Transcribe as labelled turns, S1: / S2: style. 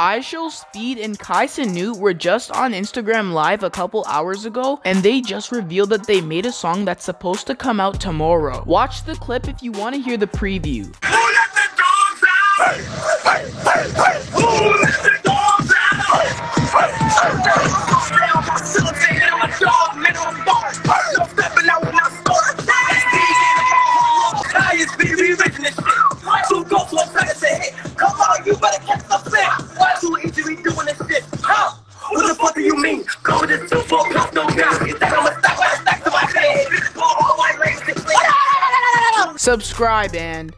S1: IShowSpeed Speed and Kai Cenat were just on Instagram Live a couple hours ago, and they just revealed that they made a song that's supposed to come out tomorrow. Watch the clip if you want to hear the preview.
S2: Go to two four plus no race
S1: Subscribe and